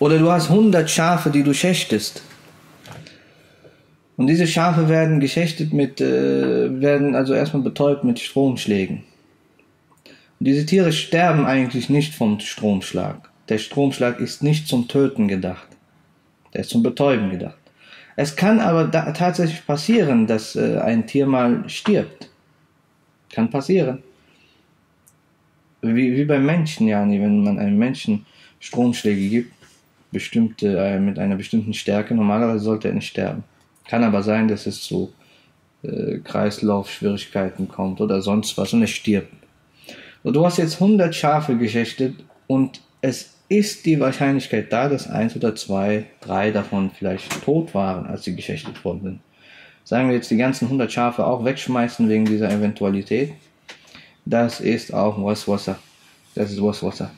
Oder du hast 100 Schafe, die du schächtest. Und diese Schafe werden geschächtet mit, äh, werden also erstmal betäubt mit Stromschlägen. Und diese Tiere sterben eigentlich nicht vom Stromschlag. Der Stromschlag ist nicht zum Töten gedacht. Der ist zum Betäuben gedacht. Es kann aber tatsächlich passieren, dass äh, ein Tier mal stirbt. Kann passieren. Wie, wie beim Menschen, ja, wenn man einem Menschen Stromschläge gibt, bestimmte, äh, mit einer bestimmten Stärke, normalerweise sollte er nicht sterben. Kann aber sein, dass es zu äh, Kreislaufschwierigkeiten kommt oder sonst was und er stirbt. So, du hast jetzt 100 Schafe geschächtet und es ist die Wahrscheinlichkeit da, dass eins oder zwei, drei davon vielleicht tot waren, als sie geschächtet worden sind. Sagen wir jetzt die ganzen 100 Schafe auch wegschmeißen wegen dieser Eventualität. Das ist auch Waswasser. Das ist Waswasser.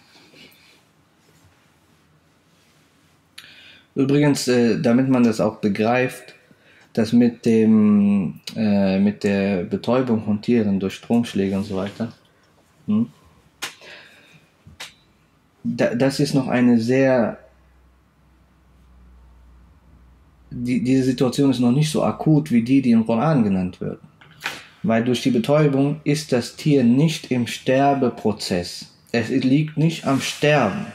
Übrigens, äh, damit man das auch begreift, dass mit dem äh, mit der Betäubung von Tieren durch Stromschläge und so weiter, hm, da, das ist noch eine sehr die, diese Situation ist noch nicht so akut wie die, die im Koran genannt wird. Weil durch die Betäubung ist das Tier nicht im Sterbeprozess. Es liegt nicht am Sterben.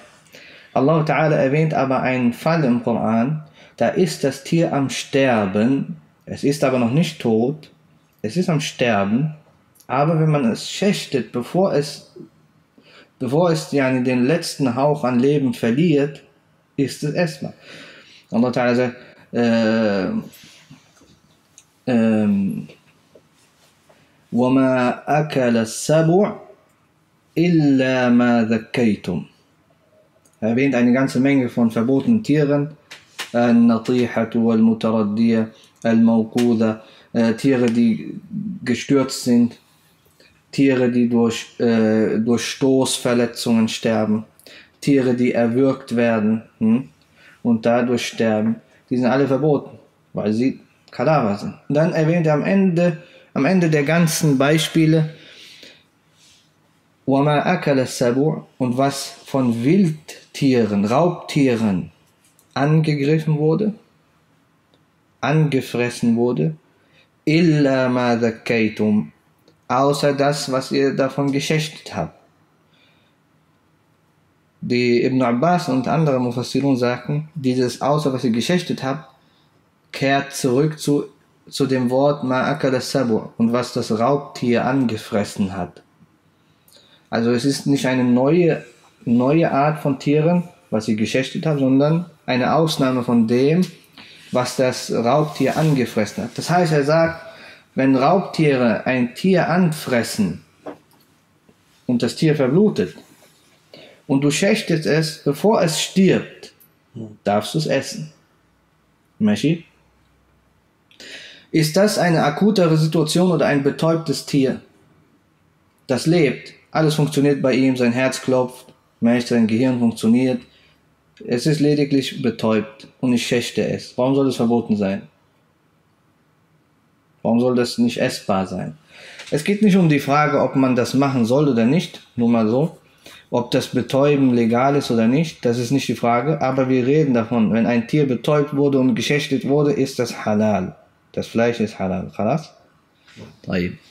Allah Ta'ala erwähnt aber einen Fall im Koran, da ist das Tier am Sterben, es ist aber noch nicht tot, es ist am Sterben, aber wenn man es schächtet, bevor es, bevor es ja den letzten Hauch an Leben verliert, ist es essbar. Allah Ta'ala sagt, äh, ähm, وما أكل السبع إلا ما ذكيتم er erwähnt eine ganze Menge von verbotenen Tieren. Al-Natihatu al-Mutaraddiya, al-Mawquda, Tiere, die gestürzt sind, Tiere, die durch, äh, durch Stoßverletzungen sterben, Tiere, die erwürgt werden hm, und dadurch sterben, die sind alle verboten, weil sie Kadaver sind. Dann erwähnt er am Ende, am Ende der ganzen Beispiele, وَمَا أَكَلَ السَّبُعُ und was von Wildtieren, Raubtieren angegriffen wurde, angefressen wurde, إِلَّا مَا ذَكَّيْتُمْ außer das, was ihr davon geschächtet habt. Die Ibn Abbas und andere Mufassirun sagten, dieses außer was ihr geschächtet habt, kehrt zurück zu, zu dem Wort Ma'akal Sabu und was das Raubtier angefressen hat. Also es ist nicht eine neue, neue Art von Tieren, was sie geschächtet haben, sondern eine Ausnahme von dem, was das Raubtier angefressen hat. Das heißt, er sagt, wenn Raubtiere ein Tier anfressen und das Tier verblutet und du schächtest es, bevor es stirbt, darfst du es essen. Meshi? Ist das eine akutere Situation oder ein betäubtes Tier, das lebt? Alles funktioniert bei ihm, sein Herz klopft, Mensch, sein Gehirn funktioniert. Es ist lediglich betäubt und ich schächte es. Warum soll das verboten sein? Warum soll das nicht essbar sein? Es geht nicht um die Frage, ob man das machen soll oder nicht, nur mal so. Ob das Betäuben legal ist oder nicht, das ist nicht die Frage, aber wir reden davon, wenn ein Tier betäubt wurde und geschächtet wurde, ist das halal. Das Fleisch ist halal. Khalas?